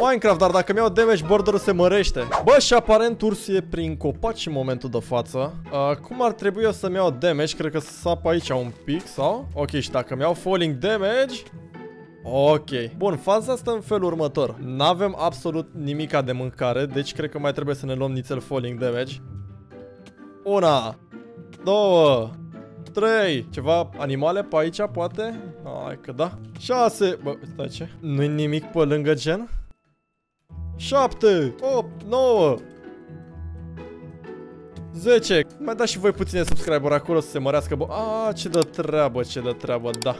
Minecraft, dar dacă mi-au damage, borderul se mărește. Bă, și aparent ursul e prin copaci în momentul de față. Uh, cum ar trebui eu să-mi iau damage? Cred că sap aici un pic, sau? Ok, și dacă mi-au falling damage... Ok. Bun, faza asta în felul următor. N-avem absolut nimica de mâncare, deci cred că mai trebuie să ne luăm nițel falling damage. Una, două, trei. Ceva animale pe aici, poate? Hai că da. Șase. Bă, stai ce? Nu-i nimic pe lângă gen? 7, 8, 9 10 Mai dați și voi puține subscriber acolo să se mărească Bă, a, ce de treabă, ce de treabă, da